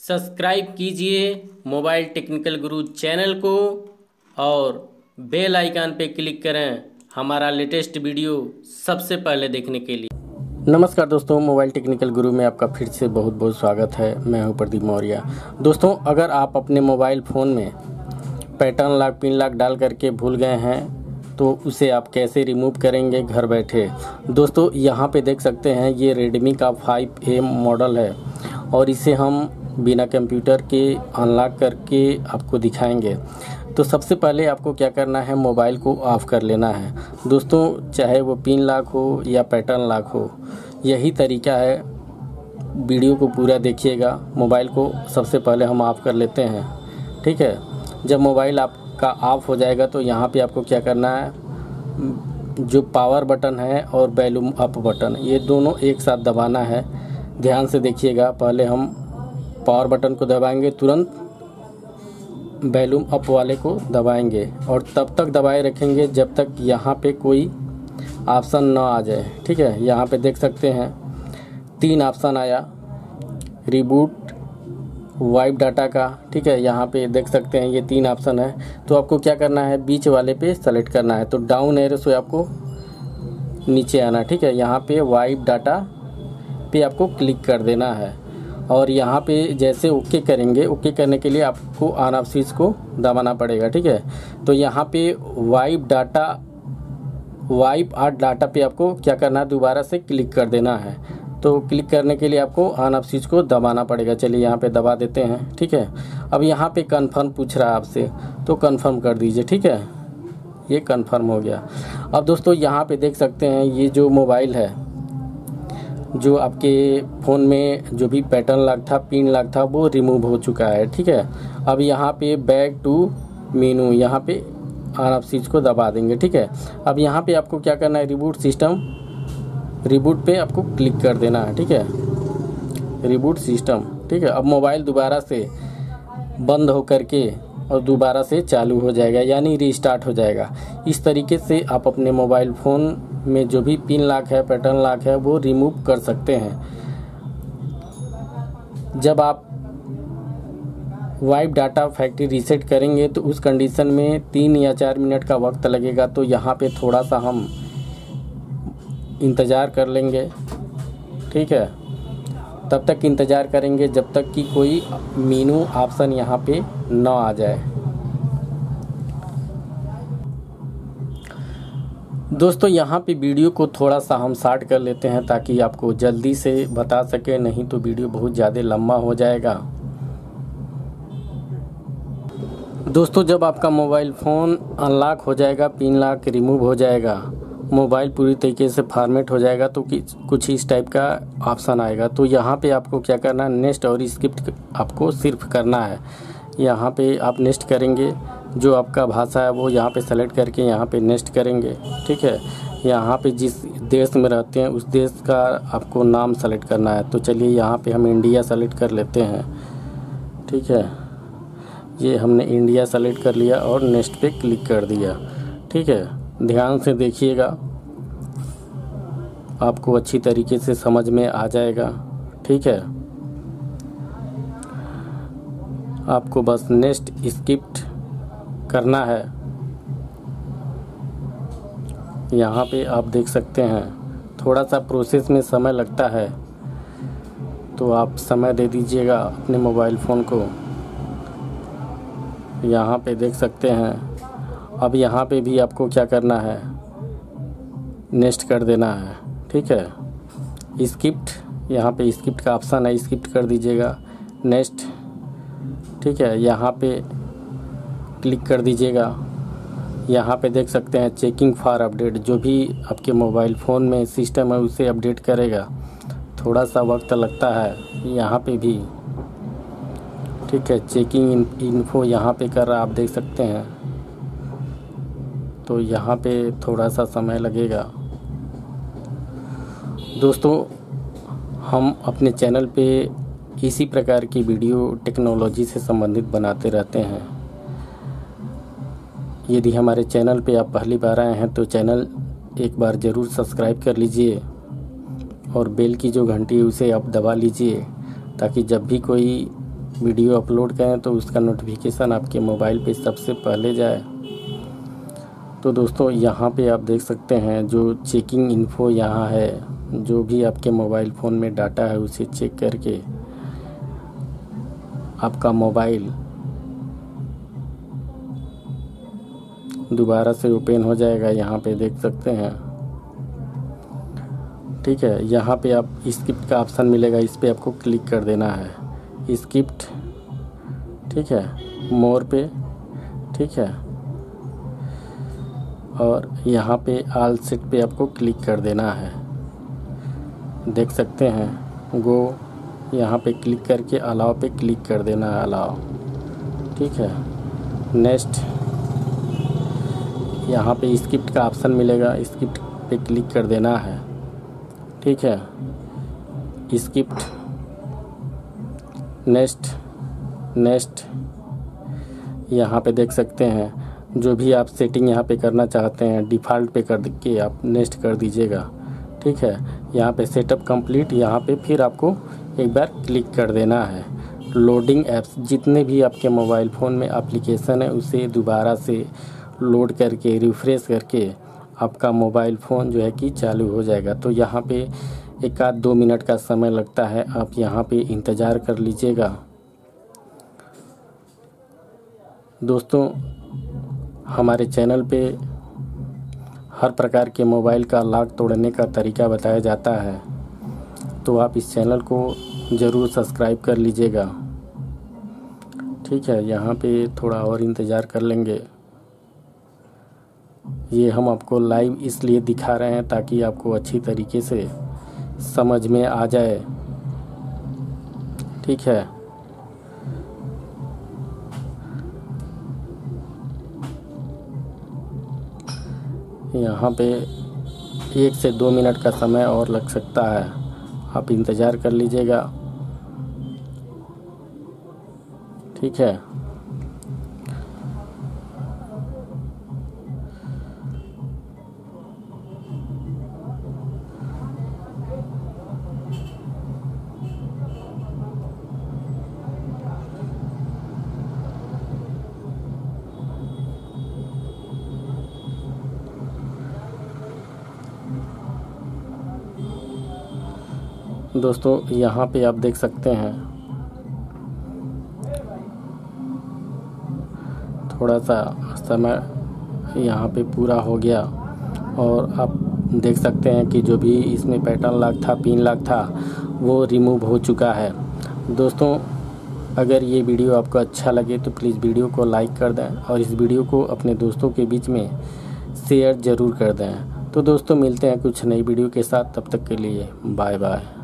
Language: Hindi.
सब्सक्राइब कीजिए मोबाइल टेक्निकल गुरु चैनल को और बेल आइकन पे क्लिक करें हमारा लेटेस्ट वीडियो सबसे पहले देखने के लिए। नमस्कार दोस्तों, मोबाइल टेक्निकल गुरु में आपका फिर से बहुत बहुत स्वागत है। मैं हूँ प्रदीप मौर्य। दोस्तों, अगर आप अपने मोबाइल फ़ोन में पैटर्न लॉक पिन लॉक डाल करके भूल गए हैं तो उसे आप कैसे रिमूव करेंगे घर बैठे? दोस्तों, यहाँ पे देख सकते हैं, ये रेडमी का फाइव 5A मॉडल है और इसे हम बिना कंप्यूटर के अनलॉक करके आपको दिखाएँगे। तो सबसे पहले आपको क्या करना है, मोबाइल को ऑफ़ कर लेना है। दोस्तों, चाहे वो पिन लॉक हो या पैटर्न लॉक हो, यही तरीका है। वीडियो को पूरा देखिएगा। मोबाइल को सबसे पहले हम ऑफ़ कर लेते हैं। ठीक है? जब मोबाइल आपका ऑफ़ हो जाएगा तो यहाँ पे आपको क्या करना है? जो पावर बटन है और वैल्यूम अप बटन, ये दोनों एक साथ दबाना है। ध्यान से देखिएगा। पहले हम पावर बटन को दबाएँगे, तुरंत वैल्यूम अप वाले को दबाएँगे और तब तक दबाए रखेंगे जब तक यहाँ पे कोई ऑप्शन ना आ जाए। ठीक है? यहाँ पे देख सकते हैं, तीन ऑप्शन आया। रिबूट वाइप डाटा का। ठीक है? यहाँ पे देख सकते हैं, ये तीन ऑप्शन है। तो आपको क्या करना है? बीच वाले पे सेलेक्ट करना है। तो डाउन एरो से आपको नीचे आना ठीक है? यहाँ पे वाइप डाटा पे आपको क्लिक कर देना है। और यहाँ पे जैसे ओके करेंगे, ओके करने के लिए आपको ऑन ऑफ़ स्विच को दबाना पड़ेगा, ठीक है? तो यहाँ पे wipe data wipe art data पे आपको क्या करना है? दोबारा से क्लिक कर देना है। तो क्लिक करने के लिए आपको ऑन ऑफ़ स्विच को दबाना पड़ेगा। चलिए यहाँ पे दबा देते हैं, ठीक है? अब यहाँ पे कंफर्म पूछ रहा है आपसे तो कंफर्म कर दीजिए, ठीक है? ये कंफर्म हो गया। अब दोस्तों, यहाँ पे देख सकते हैं, ये जो मोबाइल है जो आपके फ़ोन में जो भी पैटर्न लॉक था पिन लॉक था, वो रिमूव हो चुका है, ठीक है? अब यहाँ पे बैक टू मीनू यहाँ पे ऑन ऑफ़ स्विच को दबा देंगे, ठीक है? अब यहाँ पे आपको क्या करना है रिबूट सिस्टम रिबूट पे आपको क्लिक कर देना है, ठीक है? रिबूट सिस्टम ठीक है? अब मोबाइल दोबारा से बंद हो करके और दोबारा से चालू हो जाएगा, यानी रीस्टार्ट हो जाएगा। इस तरीके से आप अपने मोबाइल फ़ोन में जो भी पिन लॉक है, पैटर्न लॉक है, वो रिमूव कर सकते हैं। जब आप वाइप डाटा फैक्ट्री रीसेट करेंगे तो उस कंडीशन में तीन या चार मिनट का वक्त लगेगा। तो यहाँ पे थोड़ा सा हम इंतज़ार कर लेंगे। ठीक है? तब तक इंतज़ार करेंगे जब तक कि कोई मीनू ऑप्शन यहाँ पे ना आ जाए। दोस्तों, यहाँ पे वीडियो को थोड़ा सा हम शार्ट कर लेते हैं ताकि आपको जल्दी से बता सके, नहीं तो वीडियो बहुत ज़्यादा लंबा हो जाएगा। दोस्तों, जब आपका मोबाइल फ़ोन अनलॉक हो जाएगा पिन लॉक रिमूव हो जाएगा मोबाइल पूरी तरीके से फॉर्मेट हो जाएगा तो कुछ इस टाइप का ऑप्शन आएगा। तो यहाँ पे आपको क्या करना है नेक्स्ट और स्क्रिप्ट आपको सिर्फ़ करना है। यहाँ पे आप नेक्स्ट करेंगे। जो आपका भाषा है वो यहाँ पे सेलेक्ट करके यहाँ पे नेक्स्ट करेंगे, ठीक है? यहाँ पे जिस देश में रहते हैं, उस देश का आपको नाम सेलेक्ट करना है। तो चलिए यहाँ पे हम इंडिया सेलेक्ट कर लेते हैं, ठीक है? ये हमने इंडिया सेलेक्ट कर लिया और नेक्स्ट पे क्लिक कर दिया, ठीक है? ध्यान से देखिएगा। आपको अच्छी तरीके से समझ में आ जाएगा, ठीक है? आपको बस नेक्स्ट स्किप्ट करना है। यहाँ पे आप देख सकते हैं थोड़ा सा प्रोसेस में समय लगता है। तो आप समय दे दीजिएगा अपने मोबाइल फ़ोन को। यहाँ पे देख सकते हैं। अब यहाँ पे भी आपको क्या करना है? नेक्स्ट कर देना है, ठीक है? स्किप्ट यहाँ पे स्किप्ट का ऑप्शन है स्किप्ट कर दीजिएगा। नेक्स्ट ठीक है? यहाँ पे क्लिक कर दीजिएगा। यहाँ पे देख सकते हैं चेकिंग फॉर अपडेट जो भी आपके मोबाइल फ़ोन में सिस्टम है, उसे अपडेट करेगा। थोड़ा सा वक्त लगता है यहाँ पे भी। ठीक है चेकिंग इन्फो यहाँ पे कर रहा आप देख सकते हैं। तो यहाँ पे थोड़ा सा समय लगेगा। दोस्तों, हम अपने चैनल पे इसी प्रकार की वीडियो टेक्नोलॉजी से संबंधित बनाते रहते हैं। यदि हमारे चैनल पे आप पहली बार आए हैं तो चैनल एक बार ज़रूर सब्सक्राइब कर लीजिए और बेल की जो घंटी है, उसे आप दबा लीजिए, ताकि जब भी कोई वीडियो अपलोड करें तो उसका नोटिफिकेशन आपके मोबाइल पे सबसे पहले जाए। तो दोस्तों, यहाँ पे आप देख सकते हैं जो चेकिंग इन्फो यहाँ है, जो भी आपके मोबाइल फ़ोन में डाटा है, उसे चेक करके आपका मोबाइल दोबारा से ओपन हो जाएगा, यहाँ पे देख सकते हैं। ठीक है, यहाँ पे आप स्किप्ट का ऑप्शन मिलेगा, इस पर आपको क्लिक कर देना है। स्किप्ट ठीक है, मोर पे, ठीक है। और यहाँ पे आल सेट पे आपको क्लिक कर देना है। देख सकते हैं गो यहाँ पे क्लिक करके अलाव पे क्लिक कर देना है अलाव ठीक है नेक्स्ट यहाँ पे स्क्रिप्ट का ऑप्शन मिलेगा स्किप्ट पे क्लिक कर देना है। ठीक है? स्किप्ट नेक्स्ट नेक्स्ट, यहाँ पे देख सकते हैं। जो भी आप सेटिंग यहाँ पे करना चाहते हैं, डिफ़ॉल्ट पे कर के आप नेक्स्ट कर दीजिएगा। ठीक है? यहाँ पे सेटअप कंप्लीट, यहाँ पे फिर आपको एक बार क्लिक कर देना है। लोडिंग ऐप्स, जितने भी आपके मोबाइल फ़ोन में एप्लीकेशन है, उसे दोबारा से लोड करके रिफ़्रेश करके आपका मोबाइल फ़ोन जो है कि चालू हो जाएगा। तो यहाँ पे एक आध दो मिनट का समय लगता है। आप यहाँ पे इंतज़ार कर लीजिएगा। दोस्तों, हमारे चैनल पे हर प्रकार के मोबाइल का लॉक तोड़ने का तरीका बताया जाता है। तो आप इस चैनल को ज़रूर सब्सक्राइब कर लीजिएगा। ठीक है, यहाँ पे थोड़ा और इंतज़ार कर लेंगे। ये हम आपको लाइव इसलिए दिखा रहे हैं ताकि आपको अच्छी तरीके से समझ में आ जाए। ठीक है। यहाँ पे एक से दो मिनट का समय और लग सकता है। आप इंतज़ार कर लीजिएगा। ठीक है। दोस्तों, यहाँ पे आप देख सकते हैं। थोड़ा सा समय यहाँ पे पूरा हो गया और आप देख सकते हैं कि जो भी इसमें पैटर्न लॉक था, पिन लॉक था, वो रिमूव हो चुका है। दोस्तों, अगर ये वीडियो आपको अच्छा लगे तो प्लीज़ वीडियो को लाइक कर दें और इस वीडियो को अपने दोस्तों के बीच में शेयर ज़रूर कर दें। तो दोस्तों, मिलते हैं कुछ नई वीडियो के साथ, तब तक के लिए बाय बाय